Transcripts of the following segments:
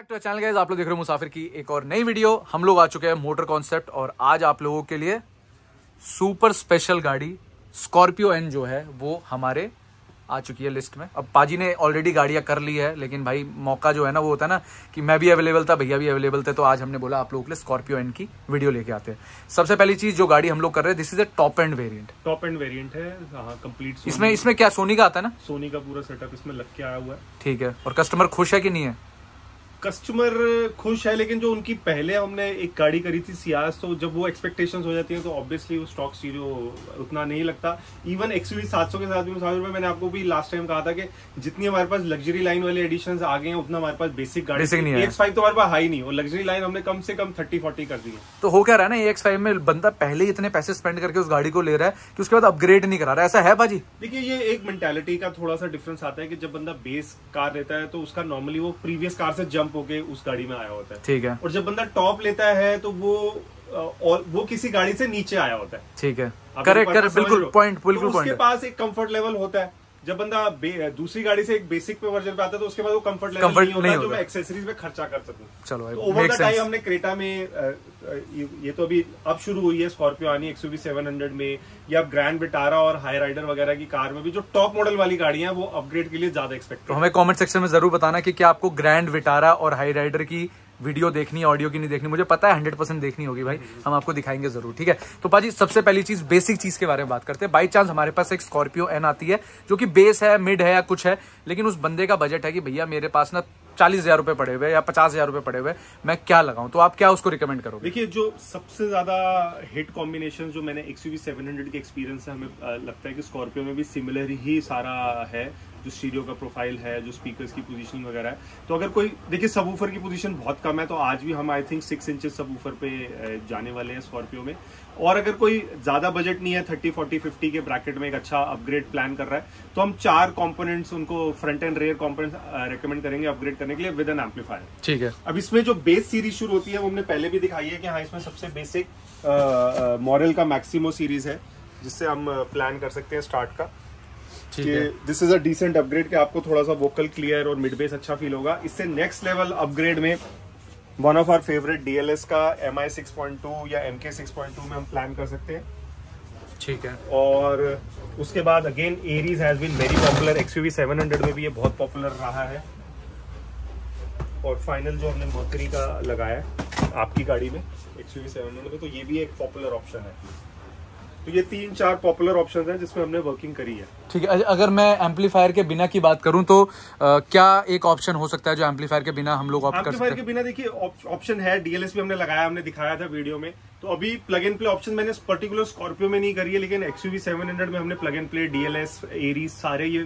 Back to channel guys आप लोग देख रहे हो मुसाफिर की एक और नई वीडियो। हम लोग आ चुके हैं मोटर कॉन्सेप्ट और आज आप लोगों के लिए सुपर स्पेशल गाड़ी स्कॉर्पियो एन जो है वो हमारे आ चुकी है लिस्ट में। अब पाजी ने ऑलरेडी गाड़ियाँ कर ली है लेकिन भाई मौका जो है ना वो होता है ना कि मैं भी अवेलेबल था भैया भी अवेलेबल थे तो आज हमने बोला आप लोगों के लिए स्कॉर्पियो एन की वीडियो लेके आते हैं। सबसे पहली चीज़ जो गाड़ी हम लोग कर रहे हैं this is a top end variant top end variant है हाँ कंप्लीट इसमें इसमें क्या सोनी का आता है ना? सोनी का पूरा सेटअप इसमें लग के आया हुआ है। ठीक है और कस्टमर खुश है कि नहीं है? कस्टमर खुश है लेकिन जो उनकी पहले हमने एक गाड़ी करी थी सियास तो जब वो एक्सपेक्टेशंस हो जाती हैं तो ऑब्वियसली वो स्टॉक स्टीरियो उतना नहीं लगता। इवन एक्स वी सात सौ के साथ भी मुसाफिर में मैंने आपको भी लास्ट टाइम कहा था कि जितनी हमारे पास लग्जरी लाइन वाले एडिशन आ गए हैं उतना हमारे पास बेसिक गाड़ी Basic नहीं है। एक्स फाइव तो हमारे पास हाई नहीं और लग्जरी लाइन हमने कम से कम थर्टी फोर्टी कर दी है। तो हो क्या रहा है ना एक्स फाइव में बंदा पहले ही इतने पैसे स्पेंड करके उस गाड़ी को ले रहा है कि उसके बाद अपग्रेड नहीं करा रहा है? ऐसा है भाजी देखिए ये एक मेंटालिटी का थोड़ा सा डिफरेंस आता है कि जब बंदा बेस कार लेता है तो उसका नॉर्मली वो प्रीवियस कार से जंप होके उस गाड़ी में आया होता है। ठीक है। और जब बंदा टॉप लेता है तो वो और वो किसी गाड़ी से नीचे आया होता है। ठीक है। करेक्ट करेक्ट बिल्कुल पॉइंट तो बिल्कुल उसके पास एक कंफर्ट लेवल होता है। जब बंदा दूसरी गाड़ी से एक बेसिक पे वर्जन पे आता है तो उसके बाद वो कंफर्ट लेवल नहीं होता नहीं जो मैं एक्सेसरीज में खर्चा कर सकूँ। चलो तो ओवर द टाइम हमने क्रेटा में ये तो अभी अब शुरू हुई है स्कॉर्पियो आनी एक्सयूवी 700 में या ग्रैंड विटारा और हाई राइडर वगैरह की कार में भी जो टॉप मॉडल वाली गाड़ियाँ हैं वो अपग्रेड के लिए ज़्यादा एक्सपेक्ट तो हमें कमेंट सेक्शन में ज़रूर बताना कि क्या आपको ग्रैंड विटारा और हाई राइडर की वीडियो देखनी है ऑडियो की नहीं देखनी, मुझे पता है हंड्रेड परसेंट देखनी होगी भाई, हम आपको दिखाएँगे ज़रूर, ठीक है? तो पाजी, सबसे पहली चीज़ बेसिक चीज़ के बारे में बात करते हैं। बाई चांस हमारे पास एक स्कॉर्पियो एन आती है, जो कि बेस है मिड है या कुछ है, लेकिन उस बंदे का बजट है कि भैया मेरे पास ना चालीस हज़ार रुपए पड़े हुए या पचास हज़ार रुपए पड़े हुए मैं क्या लगाऊँ? तो आप क्या उसको रिकमेंड करोगे? देखिए, जो सबसे ज़्यादा हिट कॉम्बिनेशन जो मैंने एक्सयूवी 700 के एक्सपीरियंस से हमें लगता है कि स्कॉर्पियो में भी सिमिलर ही सारा है। जो स्टीरियो का प्रोफ़ाइल है जो स्पीकर्स की पोजीशनिंग वगैरह है। तो अगर कोई देखिए सबवूफर की पोजीशन बहुत कम है तो आज भी हम I think six inches subwoofer पे जाने वाले हैं स्कॉर्पियो में। और अगर कोई ज़्यादा बजट नहीं है थर्टी फोर्टी फिफ्टी के ब्रैकेट में एक अच्छा अपग्रेड प्लान कर रहा है तो हम चार कंपोनेंट्स उनको front and rear components recommend करेंगे अपग्रेड करने के लिए विद एन एम्पलीफायर ठीक है। अब इसमें जो बेस सीरीज़ शुरू होती है वो हमने पहले भी दिखाई है कि हाँ इसमें सबसे बेसिक मॉडल का मैक्सिमो सीरीज़ है जिससे हम प्लान कर सकते हैं स्टार्ट का। कि this is a decent upgrade कि आपको थोड़ा सा वोकल क्लियर और मिड बेस अच्छा फील होगा। इससे नेक्स्ट लेवल अपग्रेड में one of our favourite DLS का M I six point two या M K six point two में हम प्लान कर सकते हैं। ठीक है। और उसके बाद again Aries has been very popular XUV 700 में भी ये बहुत पॉपुलर रहा है। और फाइनल जो हमने मर्करी का लगाया है आपकी गाड़ी में एक्सयूवी 700 में तो ये भी एक पॉपुलर ऑप्शन है। तो ये तीन चार पॉपुलर ऑप्शंस हैं जिसमें हमने वर्किंग करी है। ठीक है अगर मैं एम्पलीफायर के बिना की बात करूँ तो अ, क्या एक ऑप्शन हो सकता है जो एम्पलीफायर के बिना हम लोग ऑप्ट कर के बिना देखिए ऑप्शन है डीएलएस भी हमने लगाया हमने दिखाया था वीडियो में। तो अभी प्लग एंड प्ले ऑप्शन मैंने पर्टिकुलर स्कॉर्पियो में नहीं करी है लेकिन एक्सयूवी 700 में हमने plug and play DLS Aries सारे ये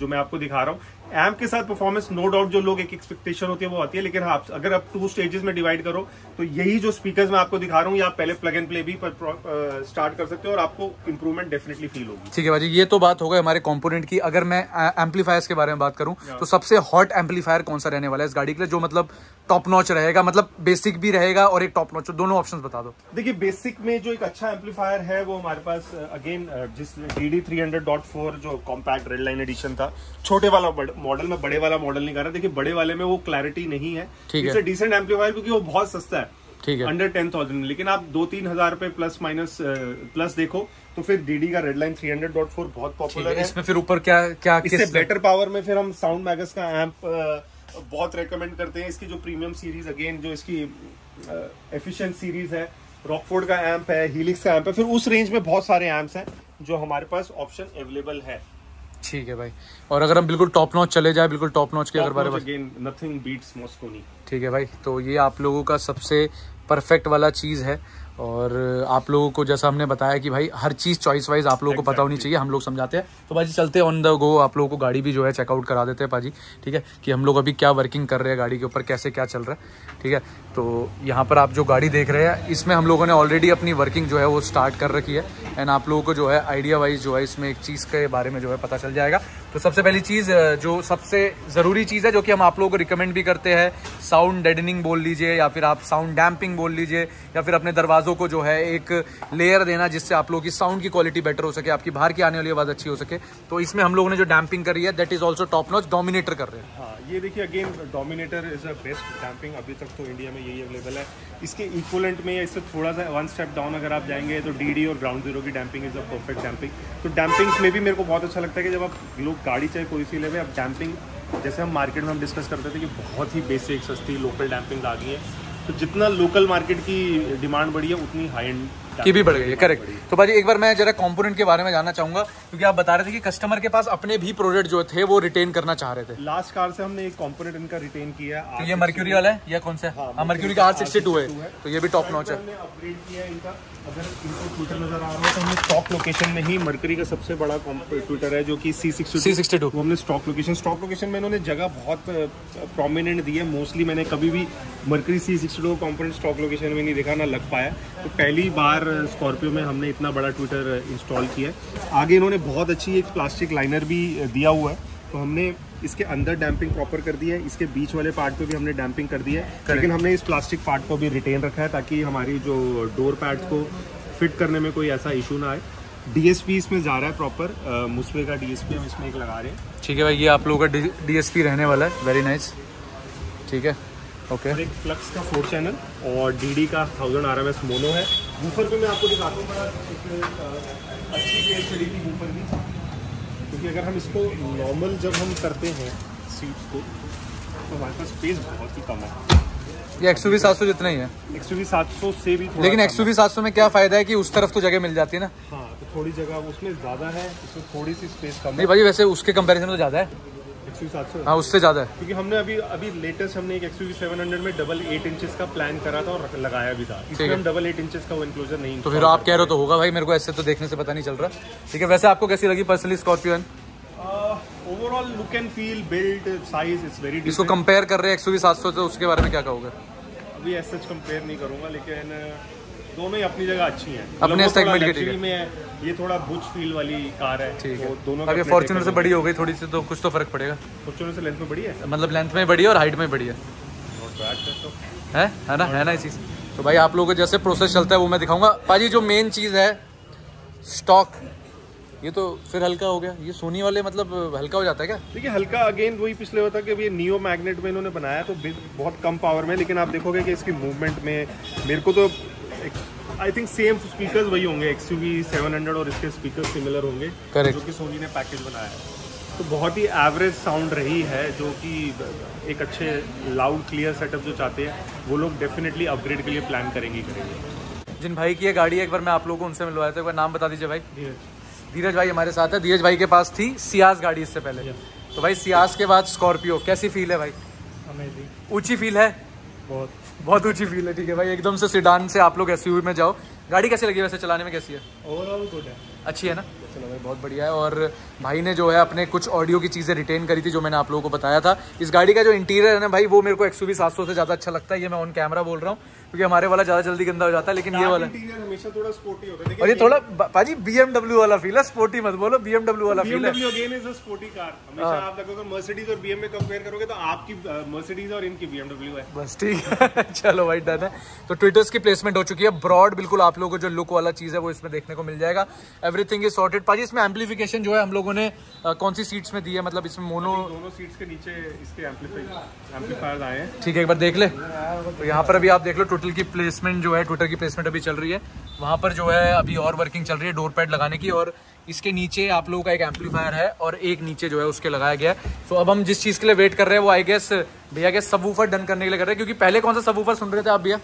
जो मैं आपको दिखा रहा हूँ एम्प के साथ परफॉर्मेंस नो डाउट जो लोग एक एक्सपेक्टेशन होती है वो आती है। लेकिन हाँ अगर आप टू स्टेजेस में डिवाइड करो तो यही जो स्पीकर्स मैं आपको दिखा रहा हूँ आप पहले प्लग एंड प्ले भी पर स्टार्ट कर सकते हो और आपको इंप्रूवमेंट डेफिनेटली फील होगी। ठीक है भाजी ये तो बात हो गई हमारे कंपोनेंट की। अगर मैं एम्पलीफायर्स के बारे में बात करूँ तो सबसे हॉट एम्पलीफायर कौन सा रहने वाला है इस गाड़ी के लिए जो मतलब टॉप नॉच रहेगा मतलब बेसिक भी रहेगा और एक टॉप नॉच दोनों ऑप्शंस बता दो। देखिए बेसिक में जो एक अच्छा एम्पलीफायर है वो हमारे पास अगेन जिस D D three hundred dot four जो कॉम्पैक्ट रेड लाइन एडिशन था छोटे वाला मॉडल में बड़े वाला मॉडल नहीं कर रहा। देखिए बड़े वाले में वो क्लैरिटी नहीं है। इट्स डिसेंट एम्पलीफायर क्योंकि वो बहुत सस्ता है। ठीक है। अंडर टेन थाउज़ेंड लेकिन आप दो तीन हज़ार रुपए प्लस माइनस प्लस देखो तो फिर डीडी का red line three hundred dot four बहुत पॉपुलर है है। इसमें फिर ऊपर क्या क्या इससे बेटर पावर में फिर हम साउंड मैगस का एम्प बहुत रेकमेंड करते हैं। इसकी जो प्रीमियम सीरीज़ अगेन जो इसकी एफिशिएंट सीरीज़ है रॉकफोर्ड का एम्प है हीलिक्स का एम्प है फिर उस रेंज में बहुत सारे एम्प्स हैं जो हमारे पास ऑप्शन अवेलेबल है। ठीक है भाई। और अगर हम बिल्कुल टॉप नॉच चले जाए बिल्कुल टॉप नॉच के अगर बारे में नथिंग बीट्स मॉस्कोनी ठीक है भाई तो ये आप लोगों का सबसे परफेक्ट वाला चीज़ है। और आप लोगों को जैसा हमने बताया कि भाई हर चीज़ चॉइस वाइज आप लोगों को पता होनी चाहिए हम लोग समझाते हैं। तो भाजी चलते ऑन द गो आप लोगों को गाड़ी भी जो है चेकआउट करा देते हैं पाजी ठीक है? कि हम लोग अभी क्या वर्किंग कर रहे हैं गाड़ी के ऊपर कैसे क्या चल रहा है ठीक है? तो यहाँ पर आप जो गाड़ी देख रहे हैं इसमें हम लोगों ने ऑलरेडी अपनी वर्किंग जो है वो स्टार्ट कर रखी है। एंड आप लोगों को जो है आइडिया वाइज जो है इसमें एक चीज़ के बारे में जो है पता चल जाएगा। तो सबसे पहली चीज़ जो सबसे ज़रूरी चीज़ है, जो कि हम आप लोगों को रिकमेंड भी करते हैं साउंड डेडनिंग बोल लीजिए, या फिर आप साउंड डैम्पिंग बोल लीजिए, या फिर अपने दरवाजों को जो है एक लेयर देना, जिससे आप लोगों की साउंड की क्वालिटी बेटर हो सके, आपकी बाहर की आने वाली आवाज़ अच्छी हो सके। तो इसमें हम लोगों ने जो डैम्पिंग करी है that is also top notch dominator कर रहे हैं। हाँ ये देखिए again dominator is a best damping अभी तक तो इंडिया में यही अवेलेबल है। इसके इक्वलेंट में या इससे थोड़ा सा वन स्टेप डाउन अगर आप जाएँगे तो डी और ग्राउंड ज़ीरो की damping is a perfect damping तो डैम्पिंग्स में भी मेरे को बहुत अच्छा लगता है कि जब आप लोग गाड़ी चाहे कोई सी ले अब डैम्पिंग जैसे हम मार्केट में हम डिस्कस करते थे कि बहुत ही बेसिक सस्ती लोकल डैम्पिंग आ गई है तो जितना लोकल मार्केट की डिमांड बढ़ी है, उतनी हाई एंड की भी बढ़ गई है करेक्ट तो भाजी एक बार मैं जरा कंपोनेंट के बारे में जानना चाहूँगा क्योंकि आप बता रहे थे कि कस्टमर के पास अपने भी प्रोडक्ट जो थे वो रिटेन करना चाह रहे थे। लास्ट कार से हमने एक कंपोनेंट इनका रिटेन किया है तो ये मर्क्यूरी वाला है या कौन सा है? हाँ मर्क्यूरी का आर सिक्सटी टू है। तो ये भी टॉप नॉच है। अपग्रेड किया इनका। अगर इनको ट्विटर नज़र आ रहा है तो हमने स्टॉक लोकेशन में ही मर्करी का सबसे बड़ा ट्विटर है जो कि सी सिक्सटी टू हमने स्टॉक लोकेशन स्टॉक लोकेशन में इन्होंने जगह बहुत प्रोमिनेंट दी है। मोस्टली मैंने कभी भी Mercury C sixty two stock location में नहीं देखा ना लग पाया। तो पहली बार स्कॉर्पियो में हमने इतना बड़ा ट्विटर इंस्टॉल किया है। आगे इन्होंने बहुत अच्छी एक प्लास्टिक लाइनर भी दिया हुआ है। तो हमने इसके अंदर डैम्पिंग प्रॉपर कर दी है। इसके बीच वाले पार्ट पे भी हमने डैम्पिंग कर दी है। लेकिन हमने इस प्लास्टिक पार्ट को भी रिटेन रखा है ताकि हमारी जो डोर पैड्स को फिट करने में कोई ऐसा इशू ना आए। डीएसपी इसमें जा रहा है प्रॉपर मुस्वे का डीएसपी हम इसमें एक लगा रहे हैं। ठीक है भाई ये आप लोगों का डीएसपी रहने वाला है। वेरी नाइस ठीक है? ओके और एक फ्लक्स का फोर चैनल और डीडी का थाउज़ेंड आर मोनो है। वूफर पे मैं आपको दिखाता हूँ बड़ा एक, अच्छी पेज चली थी वूफर की। क्योंकि अगर हम इसको नॉर्मल जब हम करते हैं सीट्स को तो हमारे पास स्पेस बहुत ही कम है। ये एक्सयूवी सात सौ जितना ही है। एक्सयूवी सात सौ से भी लेकिन कम एक्सयूवी सात सौ में क्या फ़ायदा है कि उस तरफ़ तो जगह मिल जाती है ना? हाँ तो थोड़ी जगह उसमें ज़्यादा है इसमें थोड़ी सी स्पेस कम नहीं भाई वैसे उसके कंपैरिजन में तो ज़्यादा है। एक्सयूवी सात सौ हाँ उससे ज़्यादा है। क्योंकि हमने अभी अभी लेटेस्ट हमने एक एक्सयूवी सेवन हंड्रेड में डबल एट इंचेस का प्लान करा था और लगाया भी था। इसमें हम डबल एट इंचेस का वो इंक्लोजर नहीं तो फिर आप कह रहे हो तो होगा भाई मेरे को ऐसे तो देखने से पता नहीं चल रहा। ठीक है वैसे आपको कैसी लगी personally Scorpion overall look and feel build size it's very इसको कंपेयर कर रहे हैं एक्सयूवी सात सौ तो उसके बारे में क्या कहोगे? अभी ऐसा कंपेयर नहीं करूँगा लेकिन दोनों ही अपनी जगह अच्छी हैं। अपने वो के ठीक है। है ये थोड़ा बुच फील वाली कार है ठीक तो है दोनों अब ये फॉर्च्यूनर से बड़ी हो। गई थोड़ी सी तो कुछ तो फ़र्क पड़ेगा। फॉर्च्यूनर से लेंथ में बड़ी है? मतलब लेंथ में बड़ी है और हाइट में बड़ी है। तो। है? है ना? है ना ये चीज़ तो भाई आप लोगों को जैसे प्रोसेस चलता है वो मैं दिखाऊँगा। पाजी जो मेन चीज़ है स्टॉक ये तो फिर हल्का हो गया। ये सोनी वाले मतलब हल्का हो जाता है क्या? देखिए हल्का अगेन वही पिछले होता कि अभी ये नियो मैग्नेट में इन्होंने बनाया तो बहुत कम पावर में लेकिन आप देखोगे कि इसकी मूवमेंट में मेरे को तो आई थिंक सेम स्पीकर्स वही होंगे X U V seven hundred और इसके स्पीकर सिमिलर होंगे Correct. जो कि सोनी ने पैकेज बनाया है। तो बहुत ही एवरेज साउंड रही है जो कि एक अच्छे लाउड क्लियर सेटअप जो चाहते हैं वो लोग डेफिनेटली अपग्रेड के लिए प्लान करेंगे करेंगे। जिन भाई की ये गाड़ी है एक बार मैं आप लोगों को उनसे मिलवाया था एक बार नाम बता दीजिए भाई। धीरज। धीरज भाई हमारे साथ है। धीरज भाई के पास थी सियाज गाड़ी इससे पहले। तो भाई सियाज के बाद स्कॉर्पियो कैसी फील है भाई? अमेजिंग ऊँची फील है? बहुत। बहुत ऊँची फील है ठीक है भाई। एकदम से सिडान से आप लोग एसयूवी में जाओ। गाड़ी कैसी लगी वैसे? चलाने में कैसी है? ओवरऑल गुड है। अच्छी है ना? चलो भाई बहुत बढ़िया है। और भाई ने जो है अपने कुछ ऑडियो की चीज़ें रिटेन करी थी जो मैंने आप लोगों को बताया था। इस गाड़ी का जो इंटीरियर है ना भाई वो मेरे को एक्सयूवी 700 से ज़्यादा अच्छा लगता है। ये मैं ऑन कैमरा बोल रहा हूँ क्योंकि हमारे वाला ज़्यादा जल्दी गंदा हो जाता है लेकिन ये वाला। हमेशा थोड़ा स्पोर्टी होता है। और ये थोड़ा ब- पाजी BMW वाला फील है स्पोर्टी मत बोलो BMW वाला फील है। Sporty car. हमेशा आप देखोगे मर्सिडीज और में कंपेयर करोगे तो आपकी मर्सिडीज और इनकी BMW है। बस ठीक है। चलो भाई डन है। तो ट्विटर्स की प्लेसमेंट हो चुकी है। ब्रॉड बिल्कुल आप लोगों को जो लुक वाला चीज़ है वो इसमें देखने को मिल जाएगा। एवरीथिंग इज़ सॉर्टेड पाजी इसमें एम्पलीफिकेशन जो है हम लोगों ने अ, कौन सी सीट्स में दी है? मतलब इसमें मोनो दोनों सीट्स के नीचे इसके एम्पलीफायर आए हैं। ठीक है एक बार देख ले। तो यहाँ पर अभी आप देख लो टोटल की प्लेसमेंट जो है ट्विटर की प्लेसमेंट अभी चल रही है। वहाँ पर जो है अभी और वर्किंग चल रही है डोर पैड लगाने की और इसके नीचे आप लोगों का एक एम्पलीफायर है और एक नीचे जो है उसके लगाया गया है। सो अब हम जिस चीज़ के लिए वेट कर रहे हैं वो आई गेस भैया के सबवूफर डन करने के लिए कर रहे हैं क्योंकि पहले कौन सा सबवूफर सुन रहे थे आप भैया?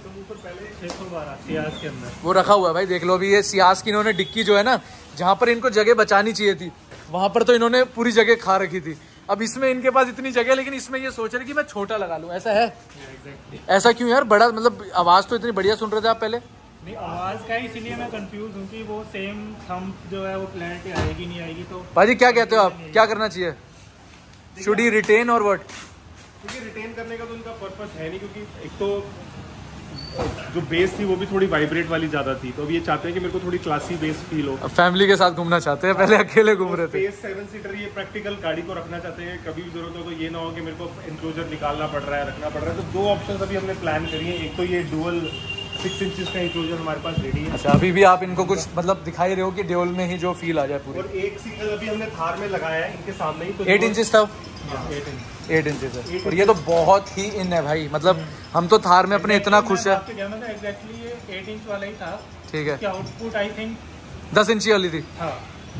के अंदर। वो रखा हुआ है भाई देख लो अभी ये सियास की इन्होंने डिक्की जो है ना जहाँ पर इनको जगह बचानी चाहिए थी वहाँ पर तो इन्होंने पूरी जगह खा रखी थी। अब इसमें इनके पास इतनी जगह लेकिन इसमें ये सोच रहे कि मैं छोटा लगा लूँ। ऐसा है? ऐसा क्यों यार? बड़ा मतलब आवाज़ तो इतनी बढ़िया सुन रहे थे आप पहले? नहीं आवाज़ का ही इसीलिए मैं कंफ्यूज हूँ कि वो सेम थंब जो है वो क्लैरिटी आएगी नहीं आएगी तो भाजी क्या कहते हो आप? क्या करना चाहिए? शुड ही रिटेन और वट क्योंकि रिटेन करने का तो उनका पर्पस है नहीं क्योंकि एक तो जो बेस थी वो भी थोड़ी वाइब्रेट वाली ज़्यादा थी। तो अब ये चाहते हैं कि मेरे को थोड़ी क्लासी बेस फील हो। अब फैमिली के साथ घूमना चाहते हैं पहले अकेले घूम रहे थे। सेवन सीटर ये प्रैक्टिकल गाड़ी को रखना चाहते हैं। कभी भी ज़रूरत हो तो ये ना हो कि मेरे को इंक्लोजर निकालना पड़ रहा है रखना पड़ रहा है। तो दो ऑप्शन अभी हमने प्लान करी है। एक तो ये डुअल सिक्स इंचज का इंक्लोजर हमारे पास रेडी है। अच्छा अभी भी आप इनको कुछ मतलब दिखाई रहे हो कि ड्यूल में ही जो फील आ जाए पूरी। और एक सिंगल अभी हमने थार में लगाया है इनके सामने ही तो एट इंचज था एट इंच एट इंचज है। और ये तो बहुत ही इन है भाई मतलब हम तो थार में अपने इतना खुश है। आपके कहना था एग्जैक्टली ये 8 इंच वाला ही था। ठीक है। आउटपुट आई थिंक दस इंची वाली थी। हाँ।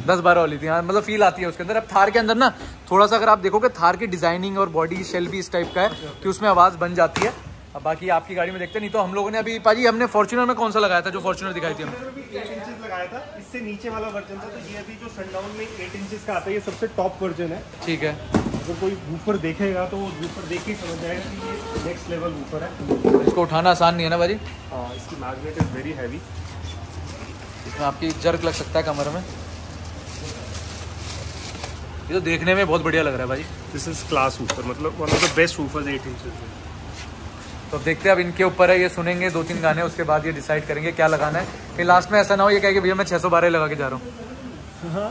दस बारह वाली थी हाँ मतलब फील आती है उसके अंदर। अब थार के अंदर ना थोड़ा सा अगर आप देखोगे थार की डिज़ाइनिंग और बॉडी शेल भी इस टाइप का है कि उसमें आवाज़ बन जाती है। अब बाकी आपकी गाड़ी में देखते नहीं तो हम लोगों ने अभी पाजी हमने फॉर्चुनर में कौन सा लगाया था जो फॉर्चुनर दिखाई थी हमने लगाया था। इससे नीचे वाला वर्जन था तो ये अभी जो सनडाउन में एट इंचज का आता है ये सबसे टॉप वर्जन है। ठीक है। अगर कोई वूफर देखेगा तो वो वूफर देख के समझ जाएगा कि ये नेक्स्ट लेवल वूफर है। इसको उठाना आसान नहीं है ना भाजी? हाँ इसकी मैग्नेट इज़ वेरी हैवी इसमें आपकी जर्क लग सकता है कमर में। ये तो देखने में बहुत बढ़िया लग रहा है भाई दिस इज़ क्लास वूफर मतलब one of the best woofers eight inches तो अब देखते हैं अब इनके ऊपर है ये सुनेंगे दो तीन गाने उसके बाद ये डिसाइड करेंगे क्या लगाना है। फिर लास्ट में ऐसा ना हो ये कहे कि भैया मैं छः सौ बारह लगा के जा रहा हूँ। हाँ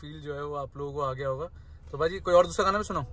फील जो है वो आप लोगों को आ गया होगा। तो भाई कोई और दूसरा गाना भी सुनो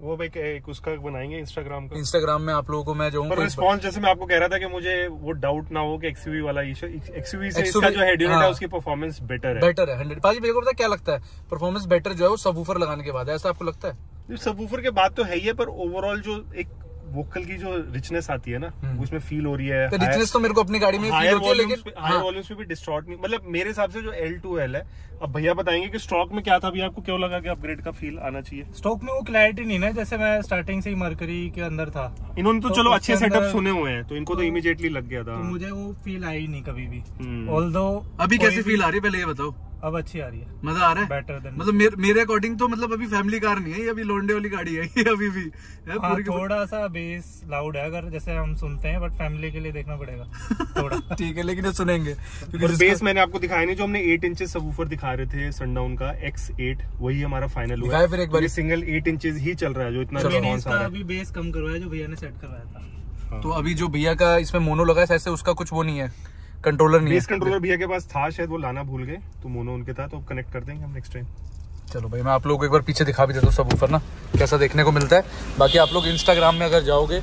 वो भाई एक उसका बनाएँगे इंस्टाग्राम का। इंस्टाग्राम में आप लोगों को मैं जो हूँ रिस्पॉन्स जैसे मैं आपको कह रहा था कि मुझे वो डाउट ना हो कि एक्सयूवी वाला एक्सयूवी से इसका जो हेड यूनिट हाँ। है। उसकी परफॉर्मेंस बेटर है। बेटर है हंड्रेड पाजी मेरे को पता क्या लगता है? परफॉर्मेंस बेटर जो है वो सबवूफर लगाने के बाद है ऐसा आपको लगता है? सबवूफर के बाद तो है ही है पर ओवरऑल जो एक वोकल की जो रिचनेस आती है ना हम्म। उसमें फील हो रही है तो रिचनेस तो मेरे को अपनी गाड़ी में फील होती है लेकिन पे हायर हाँ, वॉल्यूम्स पे भी डिस्टॉर्ट नहीं मतलब मेरे हिसाब से जो एल टू एल है अब भैया बताएँगे कि स्टॉक में क्या था अभी आपको क्यों लगा कि अपग्रेड का फील आना चाहिए? स्टॉक में वो क्लैरिटी नहीं ना जैसे मैं स्टार्टिंग से ही मरकरी के अंदर था। इन्होंने तो तो चलो अच्छे सेटअप सुने हुए हैं तो इनको तो तो- इमीडिएटली लग गया था। तो मुझे वो फील आई नहीं कभी भी। हम्म। ऑल दो अभी कैसी फील आ रही है पहले ये बताओ। अब अच्छी आ रही है। मज़ा आ रहा है? बेटर देन मतलब मेरे, मेरे अकॉर्डिंग तो मतलब अभी फैमिली कार नहीं है ये अभी लोंडे वाली गाड़ी है ये अभी भी। हाँ, थोड़ा सा बेस लाउड है अगर जैसे हम सुनते हैं बट फैमिली के लिए देखना पड़ेगा थोड़ा। ठीक है लेकिन सुनेंगे। क्योंकि बेस मैंने आपको दिखाया नहीं जो हमने 8 इंचेस सबवूफर दिखा रहे थे सनडाउन का X8 वही हमारा फाइनल हुआ दिखाए फिर एक बारी। सिंगल 8 इंचेस ही चल रहा है जो इतना चलो। आ रहा है। अभी बेस कम करवाया जो भैया ने सेट करवाया था। तो अभी जो भैया का इसमें मोनो लगा है ऐसे उसका कुछ वो नहीं है। कंट्रोलर नहीं बेस कंट्रोलर भैया के पास था शायद वो लाना भूल गए। तो मोनो उनके था तो कनेक्ट कर देंगे हम नेक्स्ट टाइम चलो भाई मैं आप लोगों को एक बार पीछे दिखा भी देता हूँ सब ऊपर ना कैसा देखने को मिलता है। बाकी आप लोग इंस्टाग्राम में अगर जाओगे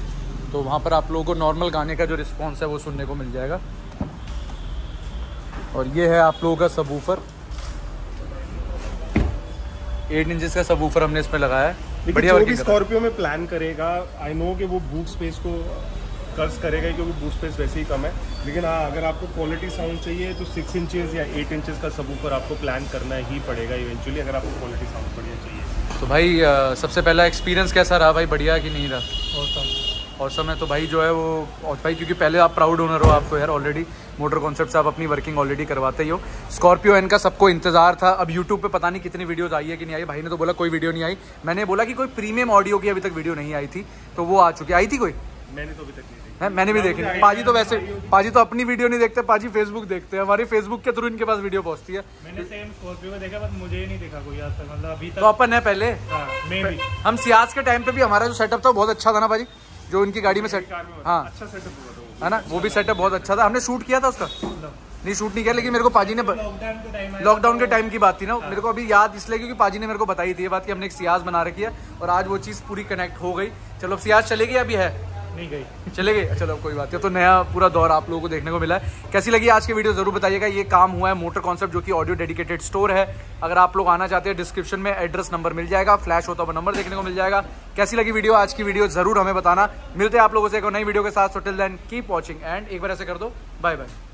तो वहाँ पर आप लोगों को नॉर्मल गाने का जो रिस्पॉन्स है वो सुनने को मिल जाएगा। और ये है आप लोगों का सबवूफर एट इंचज का सबवूफर हमने इसमें लगाया है। बढ़िया। स्कॉर्पियो में प्लान करेगा आई नो कि वो बूट स्पेस को कर्ज करेगा क्योंकि बूट स्पेस वैसे ही कम है। लेकिन हाँ अगर आपको क्वालिटी साउंड चाहिए तो सिक्स इंचेस या एट इंचेस का सबवूफर आपको प्लान करना ही पड़ेगा इवेंचुअली अगर आपको क्वालिटी साउंड बढ़िया चाहिए। तो भाई सबसे पहला एक्सपीरियंस कैसा रहा भाई? बढ़िया कि नहीं रहा. और समय तो भाई जो है वो और भाई क्योंकि पहले आप प्राउड ओनर हो आपको यार ऑलरेडी मोटर कॉन्सेप्ट से आप अपनी वर्किंग ऑलरेडी करवाते ही हो। स्कॉर्पियो एन का सबको इंतज़ार था। अब यूट्यूब पे पता नहीं कितनी वीडियोस आई है कि नहीं आई। भाई ने तो बोला कोई वीडियो नहीं आई। मैंने बोला कि कोई प्रीमियम ऑडियो की अभी तक वीडियो नहीं आई थी। तो वो आ चुकी आई थी कोई? मैंने तो अभी तक नहीं देखी। है मैंने भी देखी नहीं। पाजी तो वैसे पाजी तो अपनी वीडियो नहीं देखते पाजी फेसबुक देखते हैं। हमारे फेसबुक के थ्रू इनके पास वीडियो पहुँचती है। मैंने सेम स्कॉर्पियो में देखा बट मुझे ही नहीं देखा कोई आज तक। मतलब अभी तो अपन है पहले? हाँ मैं भी। हम सियाज के टाइम पे भी हमारा जो सेटअप था बहुत अच्छा था ना पाजी? जो उनकी गाड़ी में सेट हाँ। अच्छा सेटअप है ना? वो भी सेटअप बहुत अच्छा था। हमने शूट किया था उसका। नहीं शूट नहीं किया लेकिन मेरे को पाजी ने लॉकडाउन के टाइम लॉकडाउन के बात थी ना। मेरे को अभी याद इसलिए क्योंकि पाजी ने मेरे को बताई थी ये बात कि हमने एक सियाज बना रखी है और आज वो चीज़ पूरी कनेक्ट हो गई। चलो सियाज चलेगी अभी है? नहीं गई। चले गए? चलो कोई बात नहीं। तो नया पूरा दौर आप लोगों को देखने को मिला है। कैसी लगी आज की वीडियो? ज़रूर बताइएगा। ये काम हुआ है मोटर कॉन्सेप्ट, जो कि ऑडियो डेडिकेटेड स्टोर है। अगर आप लोग आना चाहते हैं डिस्क्रिप्शन में एड्रेस नंबर मिल जाएगा फ्लैश होता हुआ नंबर देखने को मिल जाएगा। कैसी लगी वीडियो? आज की वीडियो ज़रूर हमें बताना। मिलते हैं आप लोगों से एक नई वीडियो के साथ। Till then keep watching and एक बार ऐसे कर दो। Bye bye